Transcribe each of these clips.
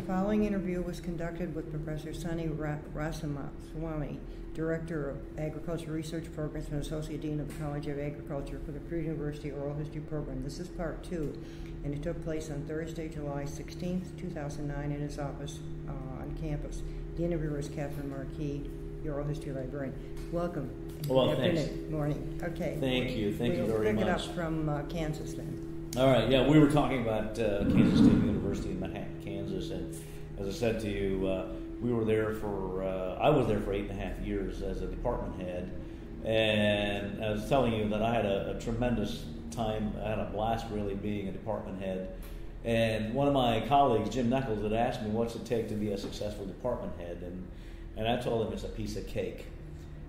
The following interview was conducted with Professor Sonny Ra- Ramaswamy, Director of Agriculture Research Programs and Associate Dean of the College of Agriculture for the Purdue University Oral History Program. This is part two, and it took place on Thursday, July 16th, 2009, in his office uh, on campus. The interviewer is Katherine Markee, the oral history librarian. Welcome. Well, Good thanks. afternoon. Morning. Okay. Thank you. Thank you we'll very pick much. it up from uh, Kansas then. All right, yeah, we were talking about uh, Kansas State University in Manhattan, Kansas, and as I said to you, uh, we were there for, uh, I was there for eight and a half years as a department head, and I was telling you that I had a, a tremendous time, I had a blast really being a department head. And one of my colleagues, Jim Nichols, had asked me, what's it take to be a successful department head? And, and I told him it's a piece of cake.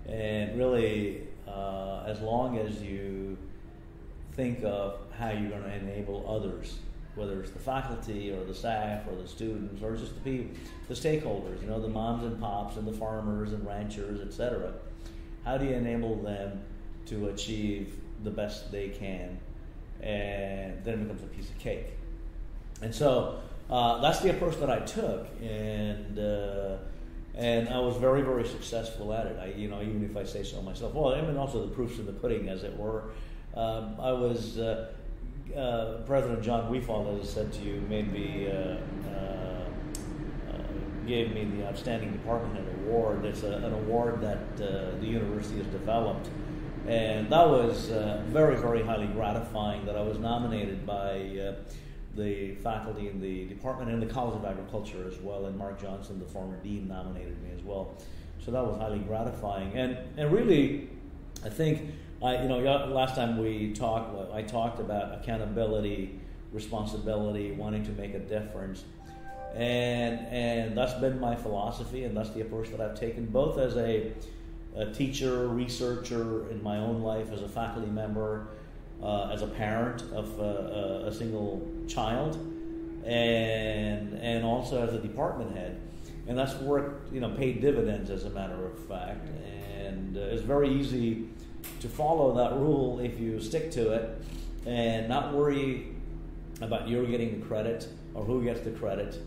And really, uh, as long as you think of how you're going to enable others, whether it's the faculty or the staff or the students or just the people, the stakeholders, you know, the moms and pops and the farmers and ranchers, etc. How do you enable them to achieve the best they can? And then it becomes a piece of cake. And so uh, that's the approach that I took, and uh, and I was very very successful at it. I you know even if I say so myself, well, I mean also the proofs in the pudding, as it were. Um, I was uh, uh, President Jon Wefald, as I said to you, made me. Uh, uh, uh, gave me the Outstanding Department Head Award. It's a, an award that uh, the university has developed, and that was very, very highly gratifying. That I was nominated by the faculty in the department and the College of Agriculture as well, and Mark Johnson, the former dean, nominated me as well. So that was highly gratifying, and and really, I think I you know last time we talked, I talked about accountability, responsibility, wanting to make a difference, and and that's been my philosophy, and that's the approach that I've taken, both as a, a teacher, researcher in my own life, as a faculty member, uh, as a parent of uh, a single child, and and also as a department head, and that's worked, you know, paid dividends as a matter of fact, and uh, it's very easy to follow that rule if you stick to it, and not worry about you getting the credit or who gets the credit,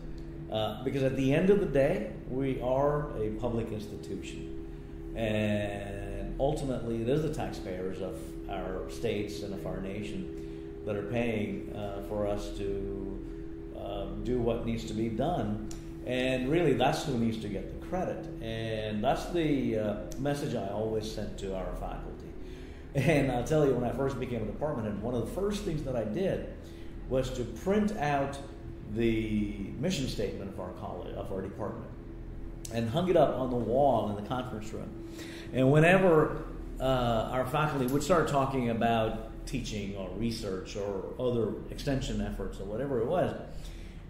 uh, because at the end of the day, we are a public institution, and ultimately, it is the taxpayers of our states and of our nation that are paying uh, for us to um, do what needs to be done. And really, that's who needs to get the credit. And that's the uh, message I always sent to our faculty. And I'll tell you, when I first became a department head, one of the first things that I did was to print out the mission statement of our college, of our department, and hung it up on the wall in the conference room. And whenever uh, our faculty would start talking about teaching or research or other extension efforts or whatever it was,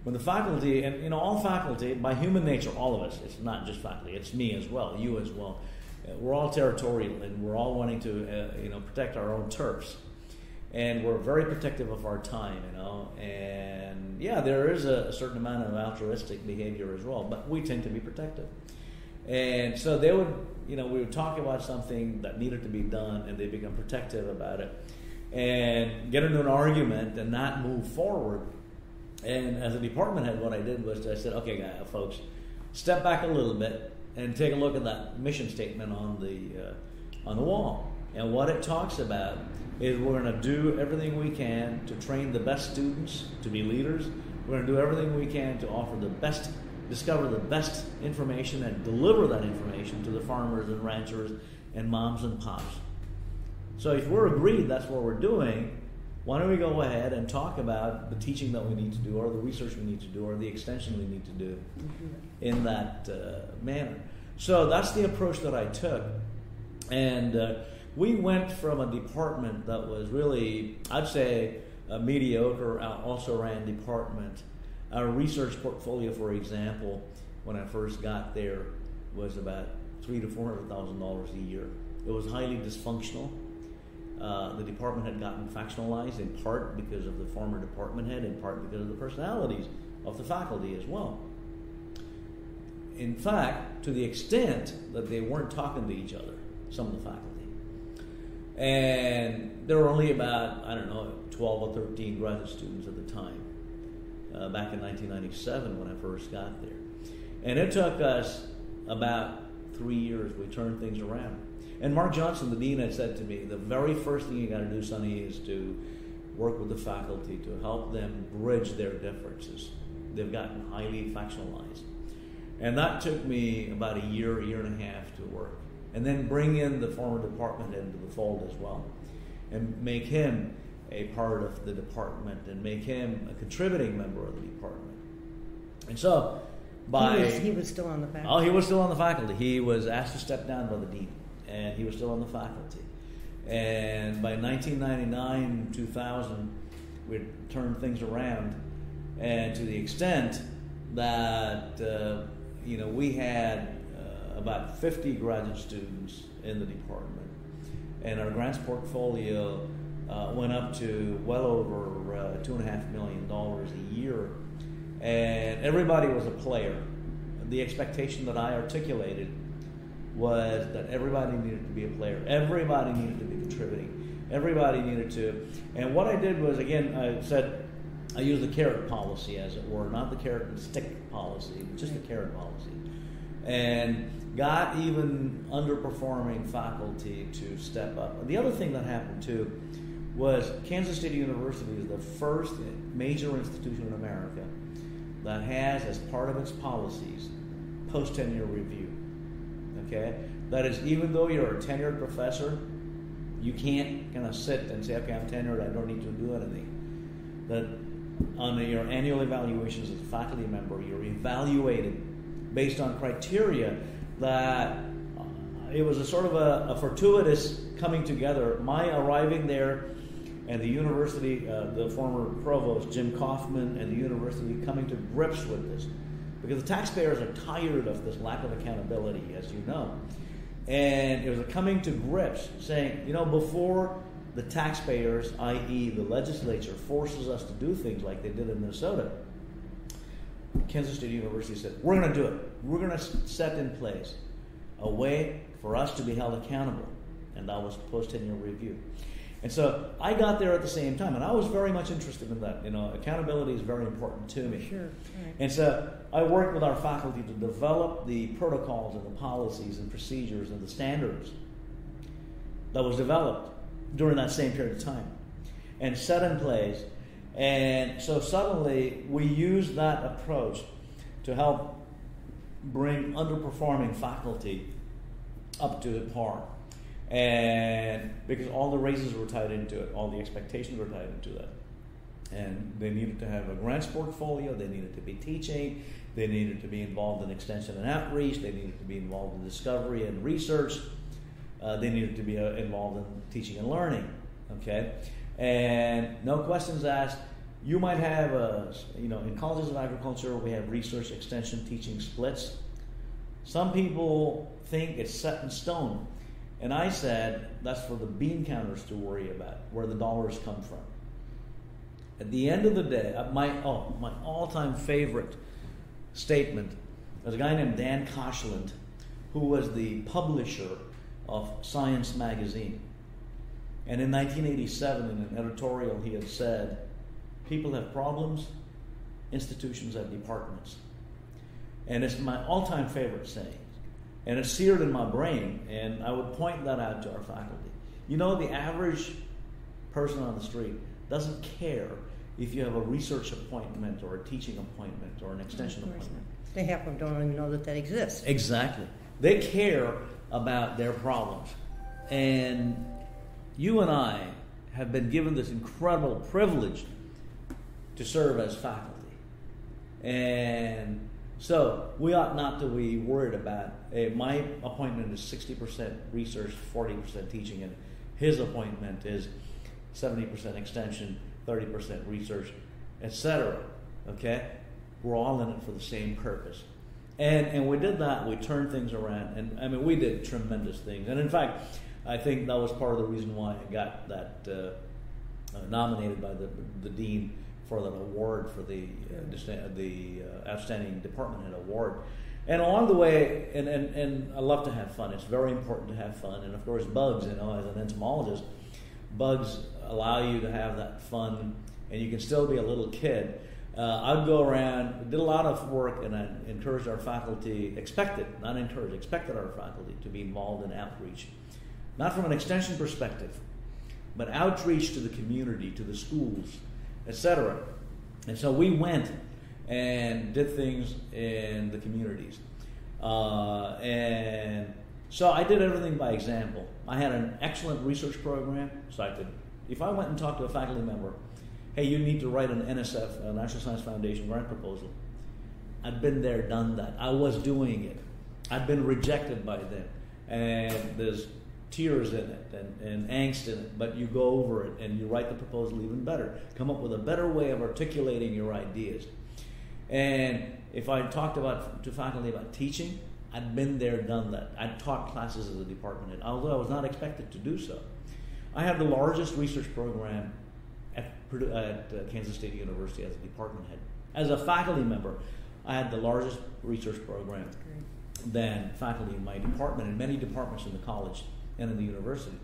when the faculty, and you know, all faculty, by human nature, all of us, it's not just faculty, it's me as well, you as well, uh, we're all territorial and we're all wanting to, uh, you know, protect our own turfs. And we're very protective of our time, you know, and yeah, there is a, a certain amount of altruistic behavior as well, but we tend to be protective. And so they would, you know, we would talk about something that needed to be done, and they become protective about it, and get into an argument and not move forward. And as a department head, what I did was I said, "Okay, guys, folks, step back a little bit and take a look at that mission statement on the uh, on the wall. And what it talks about is we're going to do everything we can to train the best students to be leaders. We're going to do everything we can to offer the best discover the best information and deliver that information to the farmers and ranchers and moms and pops. So if we're agreed that's what we're doing, why don't we go ahead and talk about the teaching that we need to do, or the research we need to do, or the extension we need to do in that uh, manner? So that's the approach that I took. And uh, we went from a department that was really, I'd say, a mediocre, uh, also ran department our research portfolio, for example, when I first got there, was about three to four hundred thousand dollars a year. It was highly dysfunctional. Uh, the department had gotten factionalized in part because of the former department head, in part because of the personalities of the faculty as well. In fact, to the extent that they weren't talking to each other, some of the faculty. And there were only about, I don't know, 12 or 13 graduate students at the time. uh, back in 1997 when I first got there. And it took us about three years. We turned things around. And Mark Johnson, the dean, had said to me, the very first thing you got to do, Sonny, is to work with the faculty to help them bridge their differences. They've gotten highly factionalized. And that took me about a year, a year and a half to work. And then bring in the former department into the fold as well. And make him a part of the department and make him a contributing member of the department. And so, by he was, he was still on the faculty. Oh, he was still on the faculty. He was asked to step down by the dean, and he was still on the faculty. And by 1999, 2000, we turned things around, and to the extent that uh, you know we had uh, about 50 graduate students in the department, and our grants portfolio uh, went up to well over uh, two and a half million dollars a year, and everybody was a player. The expectation that I articulated was that everybody needed to be a player. Everybody needed to be contributing. Everybody needed to. And what I did was, again, I said I used the carrot policy, as it were, not the carrot and stick policy, just the carrot policy, and got even underperforming faculty to step up. The other thing that happened too was Kansas City University is the first major institution in America that has, as part of its policies, post tenure review. Okay? That is, even though you're a tenured professor, you can't kind of sit and say, okay, I'm tenured, I don't need to do anything. That on your annual evaluations as a faculty member, you're evaluated based on criteria that uh, it was a sort of a, a fortuitous coming together. My arriving there and the university, uh, the former provost, Jim Coffman, and the university coming to grips with this. Because the taxpayers are tired of this lack of accountability, as you know. And it was a coming to grips saying, you know, before the taxpayers, i.e., the legislature, forces us to do things like they did in Minnesota, Kansas State University said, we're going to do it. We're going to set in place a way for us to be held accountable. And that was post tenure review. And so I got there at the same time, and I was very much interested in that. You know, accountability is very important to me. Sure. Right. And so I worked with our faculty to develop the protocols and the policies and procedures and the standards that was developed during that same period of time and set in place. And so suddenly we used that approach to help bring underperforming faculty up to par and because all the raises were tied into it, all the expectations were tied into that. And they needed to have a grants portfolio, they needed to be teaching, they needed to be involved in extension and outreach, they needed to be involved in discovery and research, uh, they needed to be uh, involved in teaching and learning. Okay? And no questions asked. You might have, a, you know, in colleges of agriculture, we have research, extension, teaching splits. Some people think it's set in stone. And I said, that's for the bean counters to worry about, where the dollars come from. At the end of the day, uh, my, oh, my all time favorite statement there's a guy named Dan Koshland, who was the publisher of Science magazine. And in 1987, in an editorial, he had said, People have problems, institutions have departments. And it's my all time favorite saying. And it's seared in my brain, and I would point that out to our faculty. You know, the average person on the street doesn't care if you have a research appointment or a teaching appointment or an extension appointment. They half of them don't even know that that exists. Exactly. They care about their problems. And you and I have been given this incredible privilege to serve as faculty. And so we ought not to be worried about uh, my appointment is 60% research, 40% teaching, and his appointment is 70% extension, 30% research, etc. Okay? We're all in it for the same purpose. And, and we did that, we turned things around, and I mean, we did tremendous things. And in fact, I think that was part of the reason why I got that uh, uh, nominated by the, the dean for the award for the uh, the uh, outstanding department head award. And along the way, and, and, and I love to have fun. It's very important to have fun. And of course, bugs, you know, as an entomologist, bugs allow you to have that fun, and you can still be a little kid. uh, I'd go around, did a lot of work, and I encouraged our faculty, expected, not encouraged, expected our faculty to be involved in outreach. Not from an extension perspective, but outreach to the community, to the schools, etc. And so we went and did things in the communities. Uh, and so I did everything by example. I had an excellent research program, so I could, if I went and talked to a faculty member, hey, you need to write an NSF, a National Science Foundation grant proposal. I'd been there, done that. I was doing it. I'd been rejected by them. And there's tears in it and, and angst in it, but you go over it and you write the proposal even better. Come up with a better way of articulating your ideas. And if I talked about to faculty about teaching, I'd been there, done that. I'd taught classes as a department head, although I was not expected to do so. I had the largest research program at, at uh, Kansas State University as a department head. As a faculty member, I had the largest research program than faculty in my department and many departments in the college and in the university.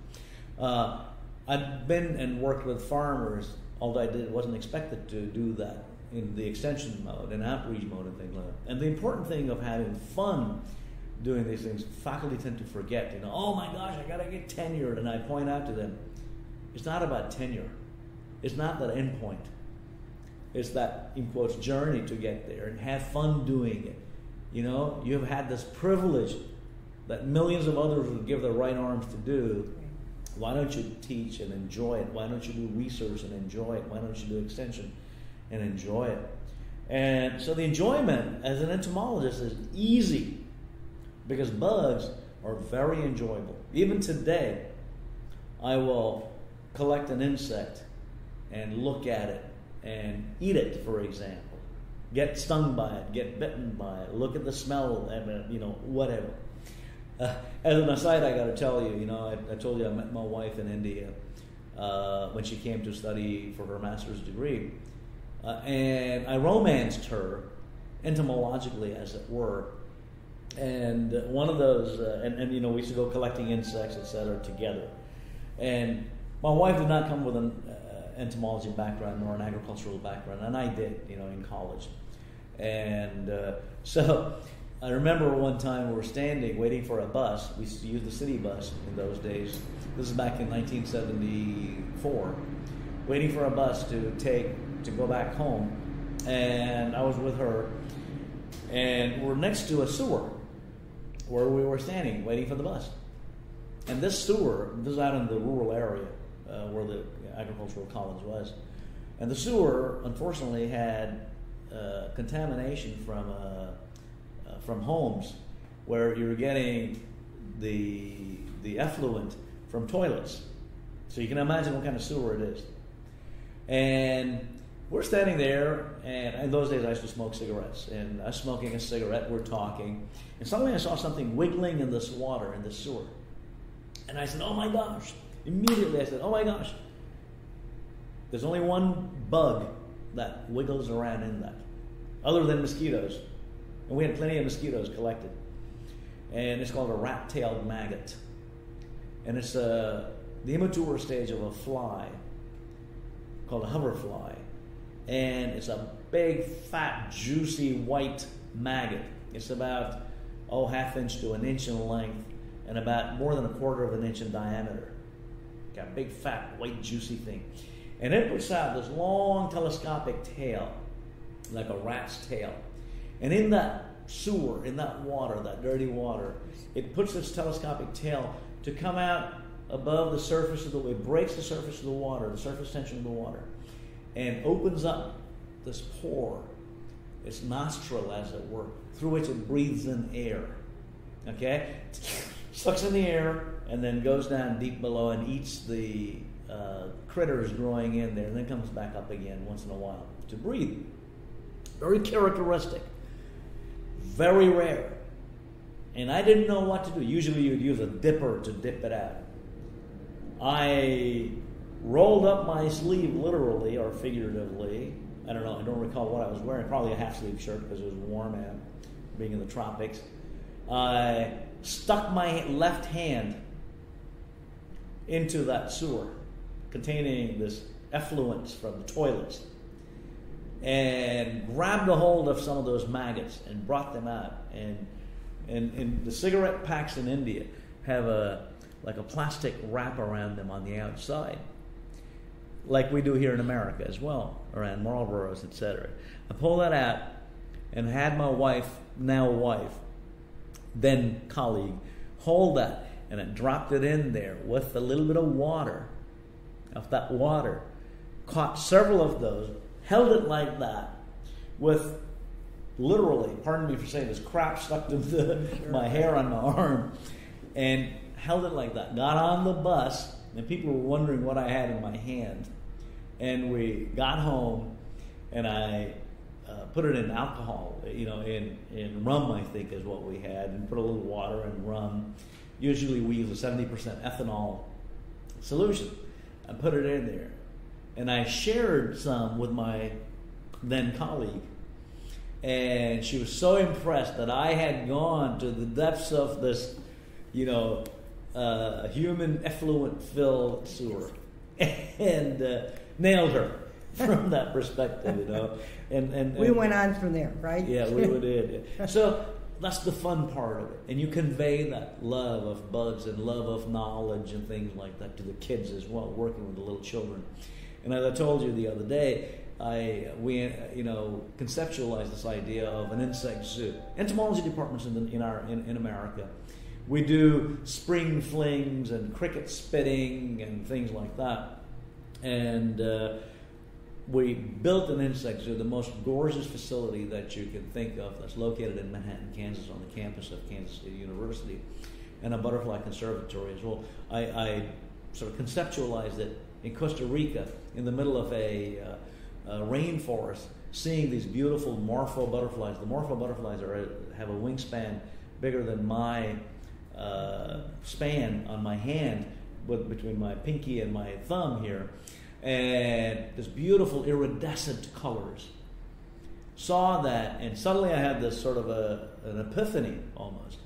Uh, I've been and worked with farmers, although I did, wasn't expected to do that in the extension mode and outreach mode and things like that. And the important thing of having fun doing these things, faculty tend to forget. You know, oh my gosh, I got to get tenured, and I point out to them, it's not about tenure. It's not that end point. It's that in quotes journey to get there and have fun doing it. You know, you have had this privilege that millions of others would give their right arms to do. Why don't you teach and enjoy it? Why don't you do research and enjoy it? Why don't you do extension and enjoy it? And so the enjoyment as an entomologist is easy because bugs are very enjoyable. Even today, I will collect an insect and look at it and eat it, for example. Get stung by it, get bitten by it, look at the smell, and you know, whatever. Uh, as an aside, I got to tell you, you know, I, I, told you I met my wife in India uh, when she came to study for her master's degree, uh, and I romanced her entomologically, as it were. And one of those, uh, and, and, you know, we used to go collecting insects, etc., together. And my wife did not come with an uh, entomology background nor an agricultural background, and I did, you know, in college. And uh, so I remember one time we were standing waiting for a bus. We used the city bus in those days. This is back in 1974. Waiting for a bus to take to go back home, and I was with her, and we're next to a sewer where we were standing waiting for the bus. And this sewer, this is out in the rural area uh, where the agricultural college was, and the sewer unfortunately had uh, contamination from a from homes where you're getting the, the effluent from toilets. So you can imagine what kind of sewer it is. And we're standing there, and in those days I used to smoke cigarettes. And I was smoking a cigarette, we're talking, and suddenly I saw something wiggling in this water, in the sewer. And I said, Oh my gosh. Immediately I said, Oh my gosh. There's only one bug that wiggles around in that, other than mosquitoes. And we had plenty of mosquitoes collected. And it's called a rat tailed maggot. And it's uh, the immature stage of a fly called a hoverfly. And it's a big, fat, juicy white maggot. It's about, oh, half inch to an inch in length and about more than a quarter of an inch in diameter. Got a big, fat, white, juicy thing. And it puts out this long telescopic tail, like a rat's tail. And in that sewer, in that water, that dirty water, it puts its telescopic tail to come out above the surface of the it breaks the surface of the water, the surface tension of the water, and opens up this pore, its nostril, as it were, through which it breathes in air. Okay? Sucks in the air and then goes down deep below and eats the uh, critters growing in there and then comes back up again once in a while to breathe. Very characteristic very rare. And I didn't know what to do. Usually you'd use a dipper to dip it out. I rolled up my sleeve literally or figuratively. I don't know, I don't recall what I was wearing. Probably a half sleeve shirt because it was warm out, being in the tropics. I stuck my left hand into that sewer containing this effluence from the toilets and grabbed a hold of some of those maggots and brought them out. And, and, and the cigarette packs in India have a like a plastic wrap around them on the outside, like we do here in America as well, around Marlboros, etc. I pulled that out and had my wife, now wife, then colleague, hold that, and I dropped it in there with a little bit of water. Of that water, caught several of those, held it like that, with literally, pardon me for saying this, crap stuck to the, my hair on my arm, and held it like that. Got on the bus, and people were wondering what I had in my hand. And we got home, and I uh, put it in alcohol, you know, in, in rum, I think is what we had, and put a little water and rum. Usually we use a 70% ethanol solution. I put it in there. And I shared some with my then colleague. And she was so impressed that I had gone to the depths of this, you know, uh, human effluent filled sewer and uh, nailed her from that perspective, you know. And, and, and we went on from there, right? Yeah, we did. So that's the fun part of it. And you convey that love of bugs and love of knowledge and things like that to the kids as well, working with the little children. And as I told you the other day, I we you know conceptualized this idea of an insect zoo. Entomology departments in, the, in our in, in America we do spring flings and cricket spitting and things like that. And uh, we built an insect zoo, the most gorgeous facility that you can think of that's located in Manhattan, Kansas, on the campus of Kansas State University, and a butterfly conservatory as well. I, I sort of conceptualized it in Costa Rica in the middle of a, uh, a rainforest, seeing these beautiful morpho butterflies. The morpho butterflies are, have a wingspan bigger than my uh, span on my hand with, between my pinky and my thumb here, and this beautiful iridescent colors. Saw that, and suddenly I had this sort of a, an epiphany almost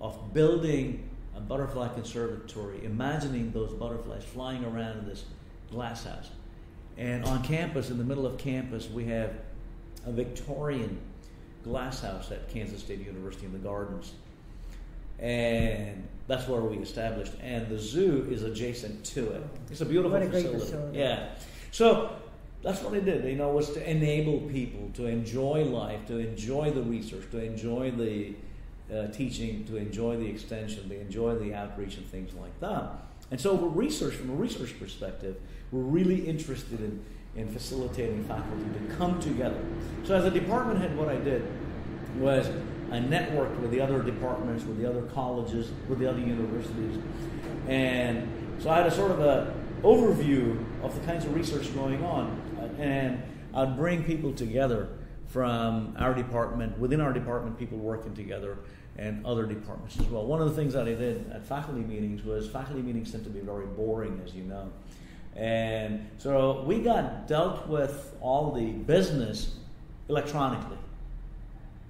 of building a butterfly conservatory, imagining those butterflies flying around in this glass house. And on campus, in the middle of campus, we have a Victorian glass house at Kansas State University in the gardens and that's where we established. And the zoo is adjacent to it. It's a beautiful a facility. Facility. Yeah. So that's what I did. You know, was to enable people to enjoy life, to enjoy the research, to enjoy the uh, teaching, to enjoy the extension, to enjoy the outreach and things like that. And so, we're research from a research perspective, we're really interested in, in facilitating faculty to come together. So, as a department head, what I did was I networked with the other departments, with the other colleges, with the other universities, and so I had a sort of a overview of the kinds of research going on, and I'd bring people together from our department, within our department, people working together, and other departments as well. One of the things that I did at faculty meetings was faculty meetings tend to be very boring, as you know. And so we got dealt with all the business electronically.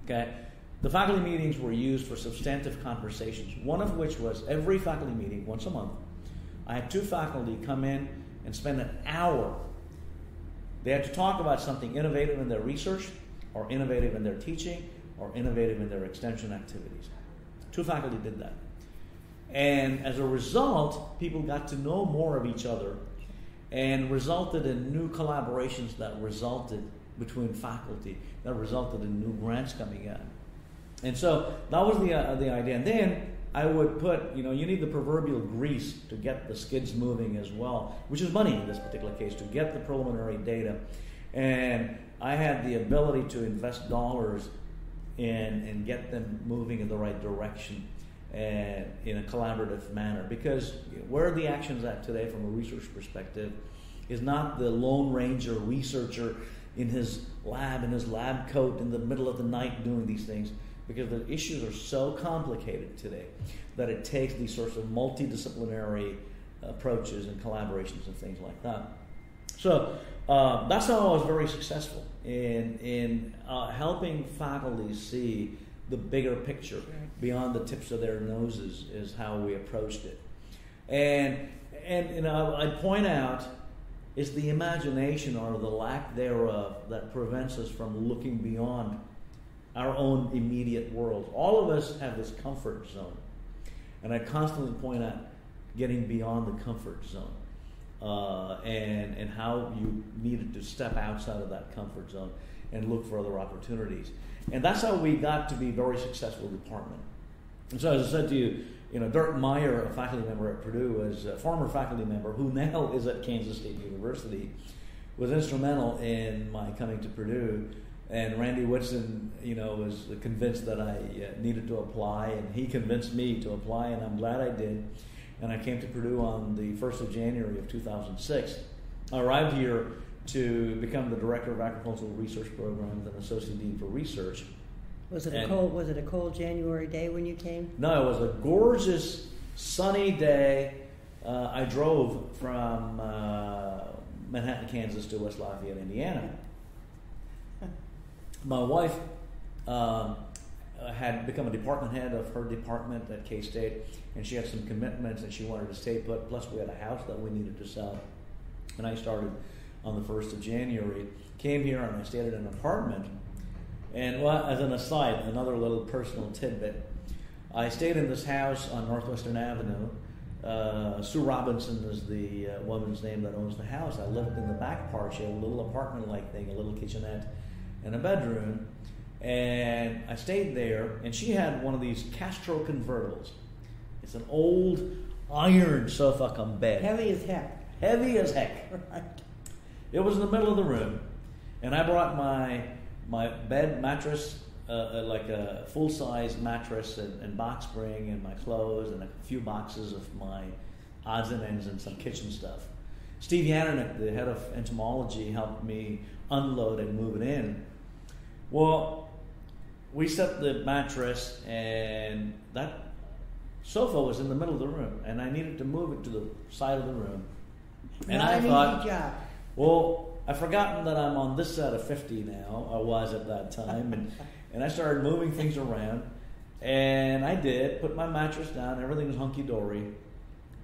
Okay? The faculty meetings were used for substantive conversations, one of which was every faculty meeting, once a month. I had two faculty come in and spend an hour. They had to talk about something innovative in their research, or innovative in their teaching, or innovative in their extension activities. Two faculty did that. And as a result, people got to know more of each other and resulted in new collaborations that resulted between faculty, that resulted in new grants coming in. And so that was the, uh, the idea. And then I would put, you know, you need the proverbial grease to get the skids moving as well, which is money in this particular case, to get the preliminary data. And I had the ability to invest dollars in and get them moving in the right direction and in a collaborative manner. Because where the action's at today from a research perspective is not the Lone Ranger researcher in his lab, in his lab coat in the middle of the night doing these things because the issues are so complicated today that it takes these sorts of multidisciplinary approaches and collaborations and things like that. So uh, that's how I was very successful in in uh, helping faculty see the bigger picture beyond the tips of their noses is how we approached it, and and you know I point out It's the imagination or the lack thereof that prevents us from looking beyond our own immediate world. All of us have this comfort zone. And I constantly point out getting beyond the comfort zone uh, and, and how you needed to step outside of that comfort zone and look for other opportunities. And that's how we got to be very successful department. And so, as I said to you, you know, Dirk Maier, a faculty member at Purdue, was a former faculty member who now is at Kansas State University, was instrumental in my coming to Purdue. And Randy Woodson, you know, was convinced that I uh, needed to apply, and he convinced me to apply, and I'm glad I did. And I came to Purdue on the 1st of January of 2006. I arrived here to become the director of agricultural research programs and associate dean for research. Was it a cold? Was it a cold January day when you came? No, it was a gorgeous sunny day. Uh, I drove from uh, Manhattan, Kansas to West Lafayette, Indiana. My wife um, uh, had become a department head of her department at K State, and she had some commitments and she wanted to stay put. Plus, we had a house that we needed to sell. And I started on the 1st of January. Came here and I stayed at an apartment. And well, as an aside, another little personal tidbit. I stayed in this house on Northwestern Avenue. Uh, Sue Robinson is the uh, woman's name that owns the house. I lived in the back part. She had a little apartment like thing, a little kitchenette, and a bedroom. And I stayed there, and she had one of these Castro convertibles. It's an old iron sofa come bed Heavy as heck. heavy as heck. Right. It was in the middle of the room, and I brought my my bed mattress, uh, uh, like a full size mattress and, and box spring, and my clothes, and a few boxes of my odds and ends and some kitchen stuff. Steve Yaninek, the head of entomology, helped me unload and move it in. Well, we set the mattress, and that sofa was in the middle of the room, and I needed to move it to the side of the room. And Not I thought, job. well, I've forgotten that I'm on this side of 50 now. I was at that time. And, and I started moving things around. And I did, put my mattress down, everything was hunky dory.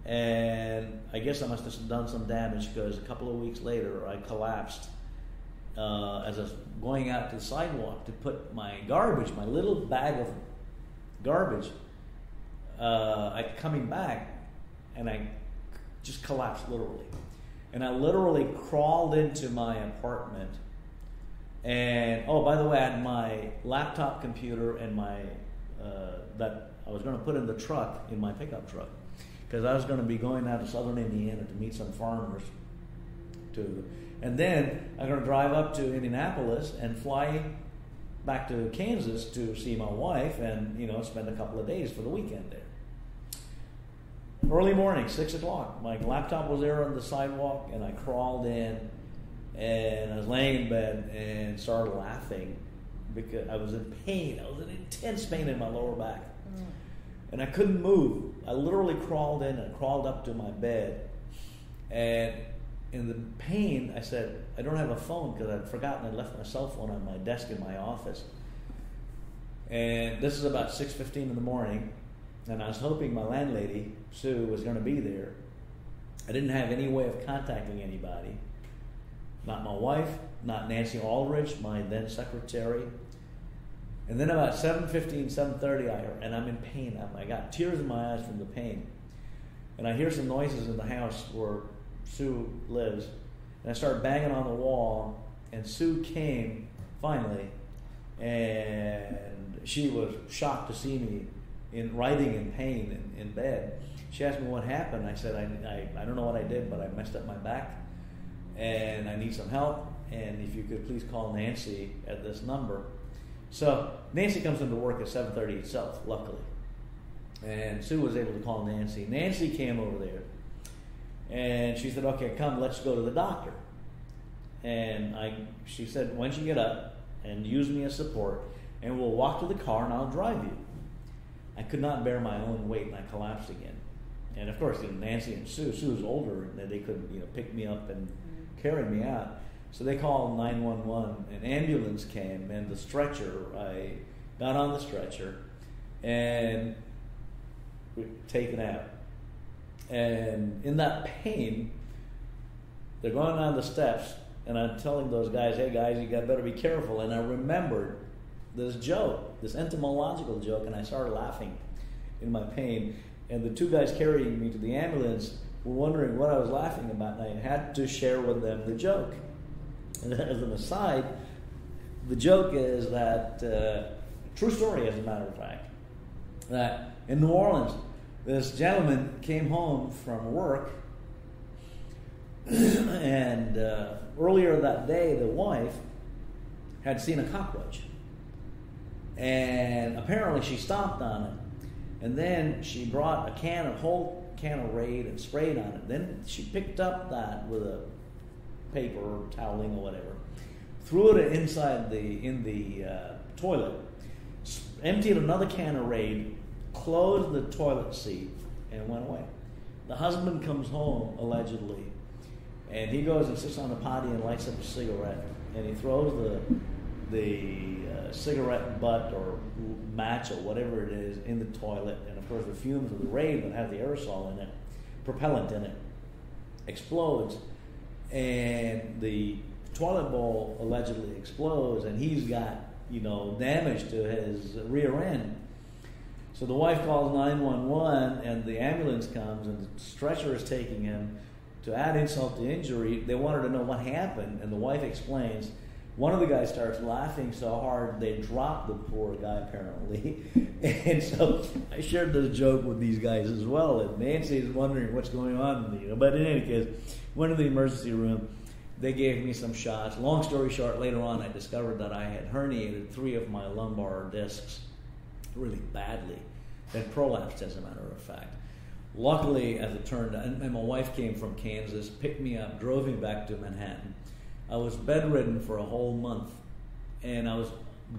And I guess I must have done some damage because a couple of weeks later I collapsed uh, as I was going out to the sidewalk to put my garbage, my little bag of garbage, uh, I coming back, and I just collapsed literally. And I literally crawled into my apartment. And oh, by the way, I had my laptop computer and my uh, that I was going to put in the truck in my pickup truck because I was going to be going out to southern Indiana to meet some farmers. To and then I'm going to drive up to Indianapolis and fly back to Kansas to see my wife and you know spend a couple of days for the weekend there. Early morning, six o'clock. My laptop was there on the sidewalk, and I crawled in, and I was laying in bed and started laughing because I was in pain. I was in intense pain in my lower back, mm. and I couldn't move. I literally crawled in and crawled up to my bed, and in the pain, I said, "I don't have a phone because I'd forgotten I left my cell phone on my desk in my office." And this is about six fifteen in the morning, and I was hoping my landlady Sue was going to be there. I didn't have any way of contacting anybody. Not my wife, not Nancy Aldrich, my then secretary. And then about 7.15, 7.30, I and I'm in pain. I'm, I got tears in my eyes from the pain. And I hear some noises in the house where Sue lives. And I started banging on the wall, and Sue came finally, and she was shocked to see me in writhing in pain in, in bed. She asked me what happened. I said, I, I, I don't know what I did, but I messed up my back and I need some help. And if you could please call Nancy at this number. So Nancy comes into work at 7.30 itself, luckily. And Sue was able to call Nancy. Nancy came over there and she said, okay, come, let's go to the doctor. And I, she said, why don't you get up and use me as support and we'll walk to the car and I'll drive you. I could not bear my own weight and I collapsed again. And of course, you know, Nancy and Sue, Sue was older and they couldn't, you know, pick me up and mm-hmm. carry me out. So they called 911. An ambulance came and the stretcher, I got on the stretcher and taken out. And in that pain, they're going down the steps, and I'm telling those guys, "Hey guys, you got better be careful." And I remembered this joke, this entomological joke, and I started laughing in my pain. And the two guys carrying me to the ambulance were wondering what I was laughing about, and I had to share with them the joke. And as an aside, the joke is that uh, true story, as a matter of fact, that in New Orleans, this gentleman came home from work, and uh, earlier that day, the wife had seen a cockroach, and apparently she stomped on it, and then she brought a can of whole can of Raid and sprayed on it. Then she picked up that with a paper or toweling or whatever, threw it inside the in the uh, toilet, emptied another can of Raid, closed the toilet seat, and went away. The husband comes home allegedly, and he goes and sits on the potty and lights up a cigarette, and he throws the the uh, cigarette butt or match or whatever it is in the toilet, and of course the fumes of the Raid that have the aerosol in it, propellant in it, explodes, and the toilet bowl allegedly explodes, and he's got you know damage to his rear end. So the wife calls 911, and the ambulance comes, and the stretcher is taking him. To add insult to injury, they wanted to know what happened, and the wife explains one of the guys starts laughing so hard they drop the poor guy apparently. and so I shared this joke with these guys as well. And Nancy is wondering what's going on. You know, but in any case, went to the emergency room. They gave me some shots. Long story short, later on I discovered that I had herniated three of my lumbar discs really badly. Had prolapsed, as a matter of fact. Luckily, as it turned out, and my wife came from Kansas, picked me up, drove me back to Manhattan I was bedridden for a whole month, and I was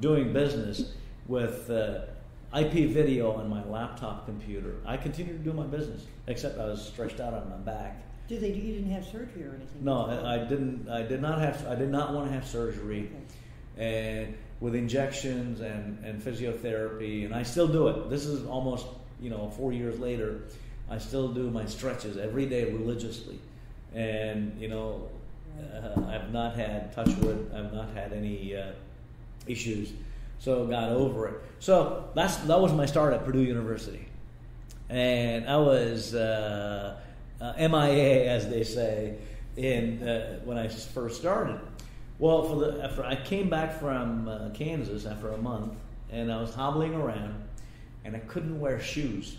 doing business with uh, IP video on my laptop computer. I continued to do my business, except I was stretched out on my back. Did they? You didn't have surgery or anything? No, I, I didn't. I did not have. I did not want to have surgery, okay. and with injections and and physiotherapy, and I still do it. This is almost you know four years later. I still do my stretches every day religiously, and you know uh, I've not had touch wood. I've not had any uh, issues, so got over it. So that's that was my start at Purdue University, and I was uh, uh MIA, as they say, in uh, when I first started. Well, for the after I came back from uh, Kansas after a month, and I was hobbling around, and I couldn't wear shoes,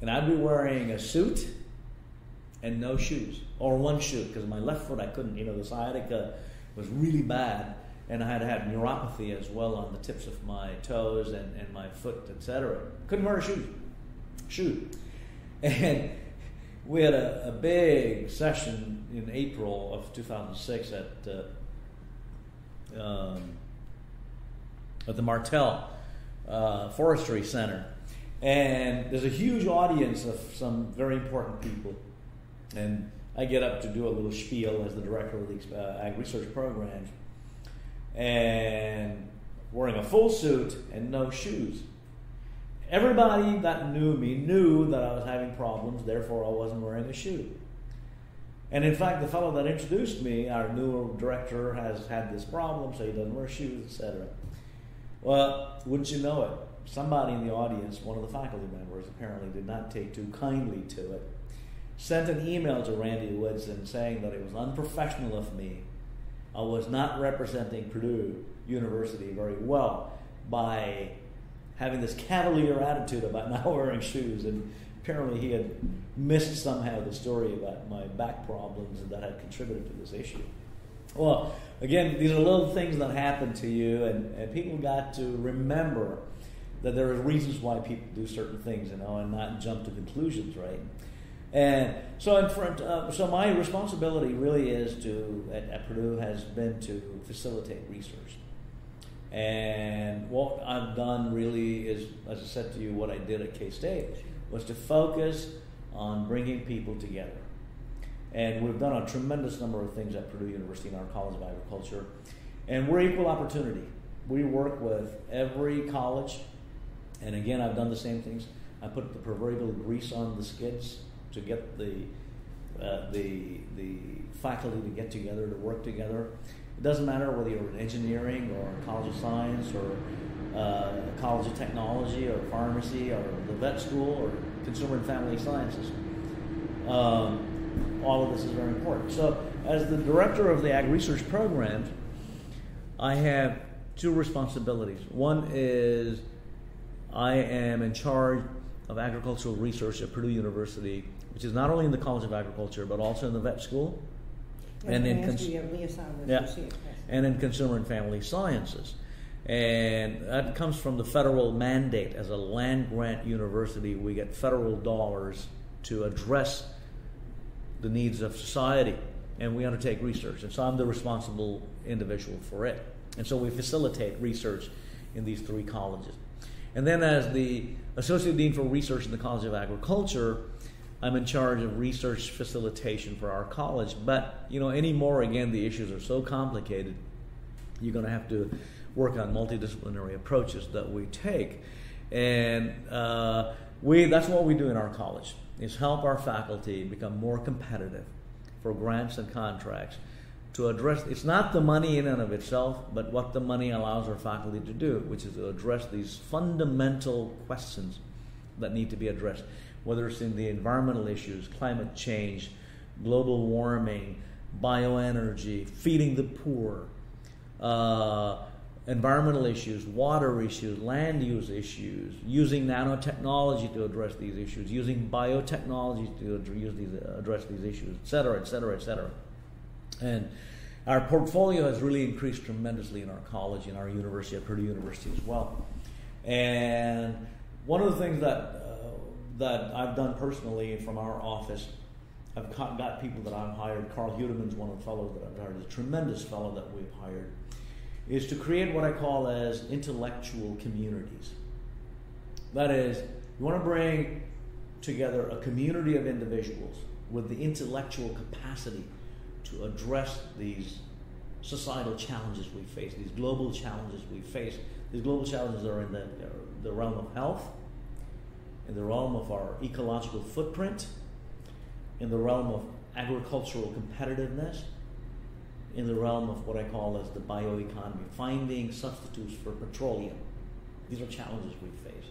and I'd be wearing a suit and no shoes or one shoe because my left foot I couldn't. You know, the sciatica was really bad, and I had had neuropathy as well on the tips of my toes and, and my foot, etc. Couldn't wear shoes. Shoe. And we had a, a, big session in April of 2006 at uh, um, at the Martell uh, Forestry Center, and there's a huge audience of some very important people and I get up to do a little spiel as the director of the uh, ag research programs, and wearing a full suit and no shoes. Everybody that knew me knew that I was having problems, therefore I wasn't wearing a shoe. And in fact, the fellow that introduced me, our new director, has had this problem, so he doesn't wear shoes, etc. Well, wouldn't you know it? Somebody in the audience, one of the faculty members, apparently did not take too kindly to it sent an email to Randy Woodson saying that it was unprofessional of me. I was not representing Purdue University very well by having this cavalier attitude about not wearing shoes. And apparently, he had missed somehow the story about my back problems that had contributed to this issue. Well, again, these are little things that happen to you, and, and people got to remember that there are reasons why people do certain things, you know, and not jump to conclusions, right? And so, in front, uh, so my responsibility really is to at, at, Purdue has been to facilitate research. And what I've done really is, as I said to you, what I did at K State was to focus on bringing people together. And we've done a tremendous number of things at Purdue University in our College of Agriculture. And we're equal opportunity. We work with every college. And again, I've done the same things. I put the proverbial grease on the skids to get the uh, the the faculty to get together to work together. It doesn't matter whether you're in engineering or college of science or uh, college of technology or pharmacy or the vet school or consumer and family sciences. Um, all of this is very important. So, as the director of the ag research program, I have two responsibilities. One is I am in charge of agricultural research at Purdue University, which is not only in the College of Agriculture but also in the vet school, And in in cons- yeah, and in consumer and family sciences. And that comes from the federal mandate. As a land grant university, we get federal dollars to address the needs of society, and we undertake research. And so I'm the responsible individual for it. And so we facilitate research in these three colleges. And then, as the Associate Dean for Research in the College of Agriculture, I'm in charge of research facilitation for our college. But, you know, anymore, again, the issues are so complicated, you're going to have to work on multidisciplinary approaches that we take. And uh, we, that's what we do in our college, is help our faculty become more competitive for grants and contracts to address it's not the money in and of itself but what the money allows our faculty to do which is to address these fundamental questions that need to be addressed whether it's in the environmental issues climate change global warming bioenergy feeding the poor uh, environmental issues water issues land use issues using nanotechnology to address these issues using biotechnology to address these issues et cetera et cetera et cetera and our portfolio has really increased tremendously in our college, in our university, at Purdue University as well. And one of the things that uh, that I've done personally from our office, I've got people that I've hired. Carl Hudeman's one of the fellows that I've hired, a tremendous fellow that we've hired, is to create what I call as intellectual communities. That is, you want to bring together a community of individuals with the intellectual capacity to address these societal challenges we face, these global challenges we face. These global challenges are in the, the realm of health, in the realm of our ecological footprint, in the realm of agricultural competitiveness, in the realm of what I call as the bioeconomy, finding substitutes for petroleum. These are challenges we face.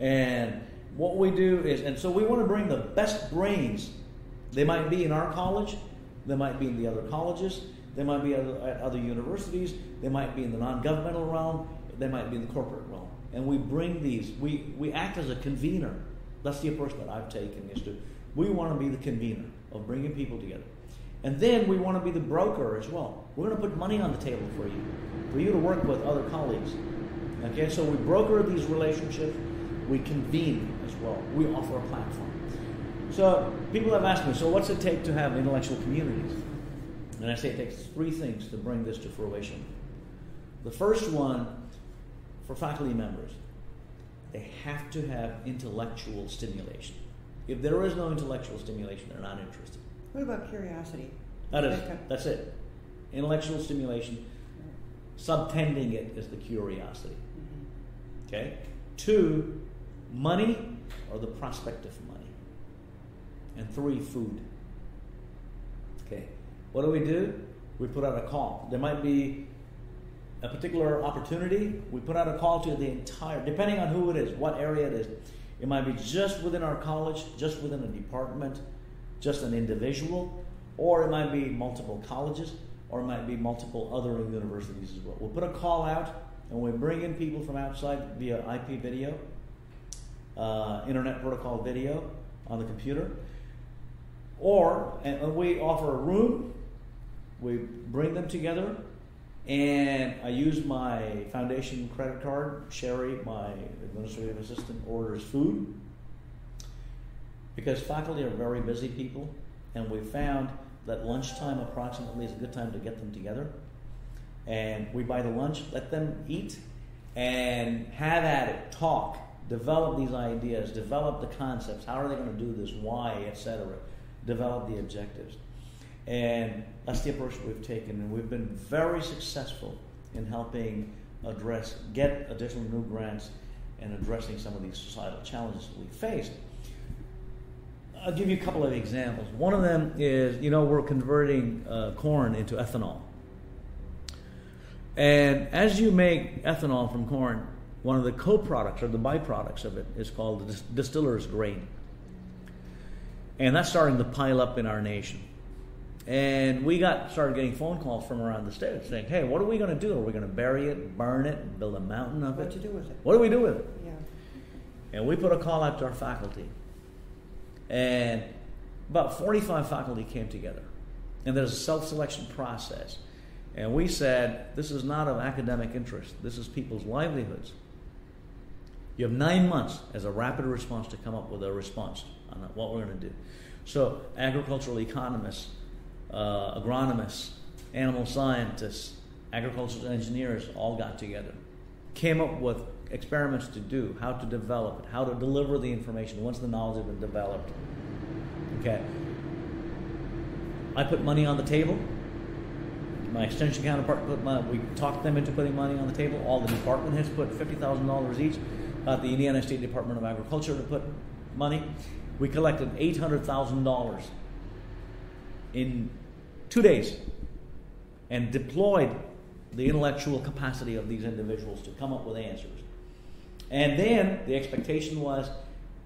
And what we do is, and so we want to bring the best brains. They might be in our college, they might be in the other colleges. They might be at other universities. They might be in the non-governmental realm. They might be in the corporate realm. And we bring these. We we act as a convener. That's the approach that I've taken. Is to we want to be the convener of bringing people together, and then we want to be the broker as well. We're going to put money on the table for you, for you to work with other colleagues. Okay, so we broker these relationships. We convene as well. We offer a platform. So people have asked me, so what's it take to have intellectual communities? And I say it takes three things to bring this to fruition. The first one, for faculty members, they have to have intellectual stimulation. If there is no intellectual stimulation, they're not interested. What about curiosity? That is, that's it. Intellectual stimulation. Subtending it is the curiosity. Mm-hmm. Okay? Two, money or the prospect of money. And three, food. Okay. What do we do? We put out a call. There might be a particular opportunity. We put out a call to the entire, depending on who it is, what area it is. It might be just within our college, just within a department, just an individual, or it might be multiple colleges, or it might be multiple other universities as well. We'll put a call out and we bring in people from outside via IP video, uh, internet protocol video on the computer. Or, and we offer a room, we bring them together, and I use my foundation credit card. Sherry, my administrative assistant, orders food because faculty are very busy people, and we found that lunchtime approximately is a good time to get them together. And we buy the lunch, let them eat, and have at it, talk, develop these ideas, develop the concepts. How are they going to do this? Why, etc develop the objectives. And that's the approach we've taken, and we've been very successful in helping address, get additional new grants and addressing some of these societal challenges we faced. I'll give you a couple of examples. One of them is, you know, we're converting uh, corn into ethanol. And as you make ethanol from corn, one of the co-products or the byproducts of it is called the distiller's grain. And that's starting to pile up in our nation. And we got started getting phone calls from around the state saying, "Hey, what are we going to do? Are we going to bury it, burn it, build a mountain of What it? to do with it? What do we do with it?" Yeah. And we put a call out to our faculty. And about 45 faculty came together. And there's a self selection process. And we said, this is not of academic interest, this is people's livelihoods. You have nine months as a rapid response to come up with a response on what we're going to do. So, agricultural economists, uh, agronomists, animal scientists, agricultural engineers all got together, came up with experiments to do, how to develop it, how to deliver the information once the knowledge has been developed. Okay. I put money on the table. My extension counterpart put money, we talked them into putting money on the table. All the department heads put $50,000 each. Got the Indiana State Department of Agriculture to put money. We collected $800,000 in two days and deployed the intellectual capacity of these individuals to come up with answers. And then the expectation was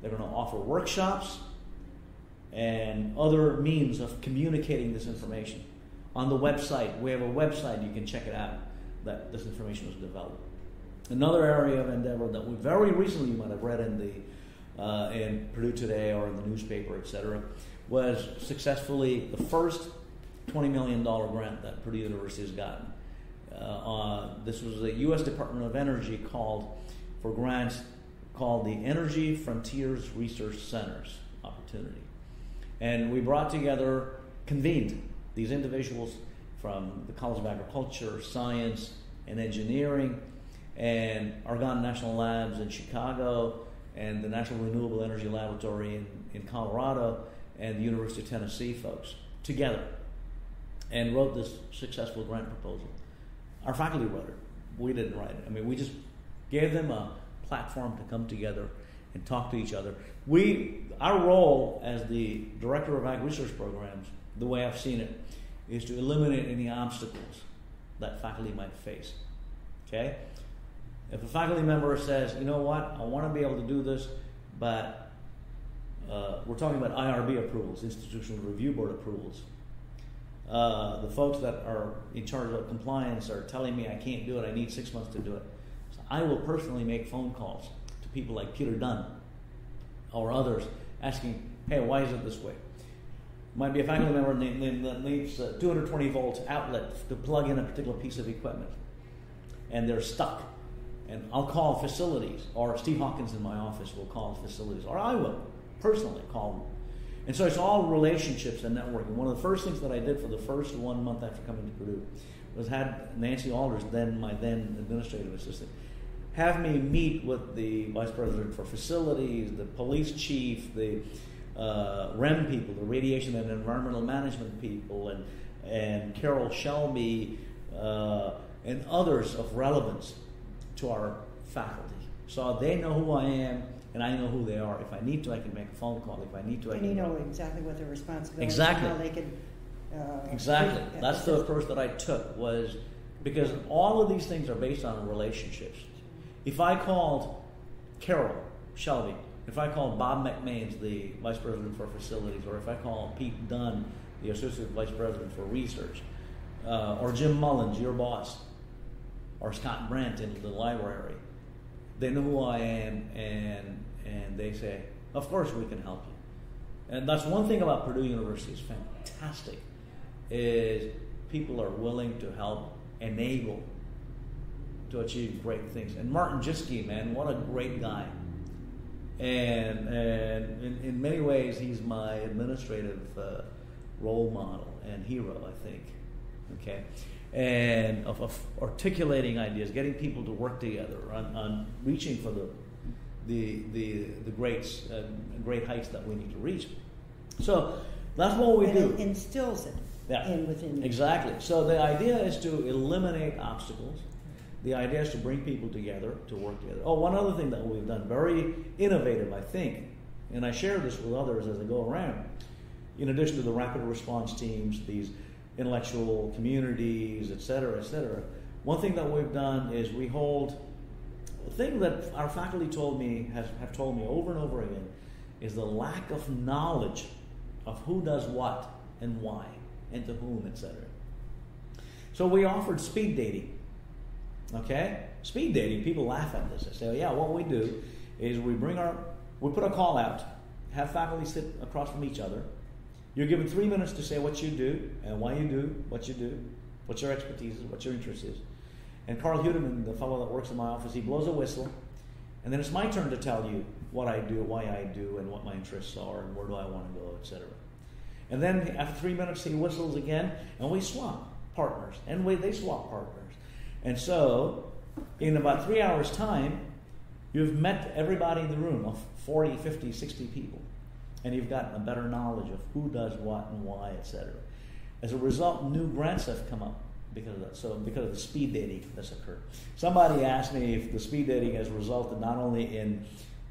they're going to offer workshops and other means of communicating this information. On the website, we have a website, you can check it out, that this information was developed. Another area of endeavor that we very recently might have read in the uh, in Purdue Today or in the newspaper, et cetera, was successfully the first $20 million grant that Purdue University has gotten. Uh, uh, this was the U.S. Department of Energy called for grants called the Energy Frontiers Research Centers opportunity. And we brought together, convened these individuals from the College of Agriculture, Science, and Engineering, and Argonne National Labs in Chicago, and the National Renewable Energy Laboratory in, in Colorado, and the University of Tennessee folks together, and wrote this successful grant proposal. Our faculty wrote it. We didn't write it. I mean, we just gave them a platform to come together and talk to each other. We, our role as the director of ag research programs, the way I've seen it, is to eliminate any obstacles that faculty might face. Okay? If a faculty member says, you know what, I want to be able to do this, but uh, we're talking about IRB approvals, institutional review board approvals. Uh, the folks that are in charge of compliance are telling me I can't do it, I need six months to do it. I will personally make phone calls to people like Peter Dunn or others asking, hey, why is it this way? Might be a faculty member that needs a 220 volts outlet to plug in a particular piece of equipment, and they're stuck. And I'll call facilities, or Steve Hawkins in my office will call facilities, or I will personally call them. And so it's all relationships and networking. One of the first things that I did for the first one month after coming to Purdue was had Nancy Alders, then my then administrative assistant, have me meet with the vice president for facilities, the police chief, the uh, REM people, the radiation and environmental management people, and and Carol Shelby, uh, and others of relevance to our faculty. So they know who I am, and I know who they are. If I need to, I can make a phone call. If I need to, I And can. you know exactly what their responsibilities Exactly. how they can. Uh, Exactly. That's the approach that I took was because all of these things are based on relationships. If I called Carol Shelby, if I called Bob McMains, the vice president for facilities, or if I called Pete Dunn, the associate vice president for research, uh, or Jim Mullins, your boss, or Scott Brandt in the library, they know who I am, and and they say, "Of course, we can help you." And that's one thing about Purdue University is fantastic, is people are willing to help enable to achieve great things. And Martin Jischke, man, what a great guy. And and in, in many ways, he's my administrative uh, role model and hero, I think. Okay, and of, of articulating ideas, getting people to work together on, on reaching for the the the the greats uh, great heights that we need to reach. So that's what we and do. it instills it Yeah. in within you. Exactly. So the idea is to eliminate obstacles. The idea is to bring people together to work together. Oh, one other thing that we've done, very innovative, I think, and I share this with others as I go around, in addition to the rapid response teams, these intellectual communities, et cetera, et cetera, one thing that we've done is we hold a thing that our faculty told me has have told me over and over again is the lack of knowledge of who does what and why and to whom, etc. So we offered speed dating. Okay? Speed dating, people laugh at this. They say, well, yeah, what we do is we bring our we put a call out, have faculty sit across from each other. You're given three minutes to say what you do and why you do what you do, what your expertise is, what your interest is. And Carl Hudeman, the fellow that works in my office, he blows a whistle, and then it's my turn to tell you what I do, why I do, and what my interests are, and where do I want to go, etc. And then after three minutes, he whistles again, and we swap partners, and we, they swap partners. And so, in about three hours' time, you've met everybody in the room of 40, 50, 60 people, and you've gotten a better knowledge of who does what and why, etc. As a result, new grants have come up because of that. So because of the speed dating that's occurred. Somebody asked me if the speed dating has resulted not only in